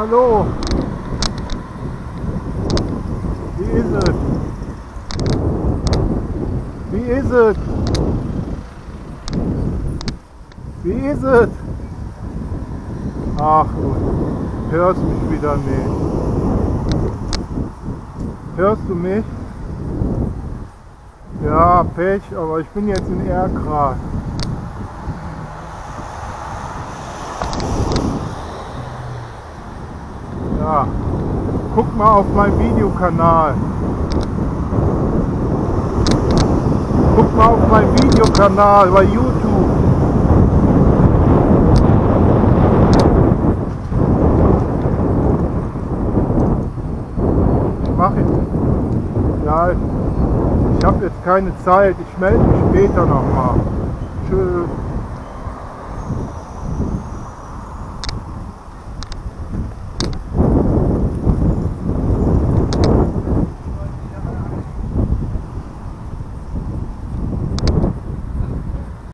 hallo. Wie ist es? Wie ist es? Wie ist es? Ach, du hörst mich wieder nicht. Hörst du mich? Ja, Pech, aber ich bin jetzt in Erkrath. Ja, guck mal auf meinen Videokanal. Guck mal auf meinen Videokanal bei YouTube. Ich mache Ja, ich habe jetzt keine Zeit. Ich melde mich später nochmal. Tschüss.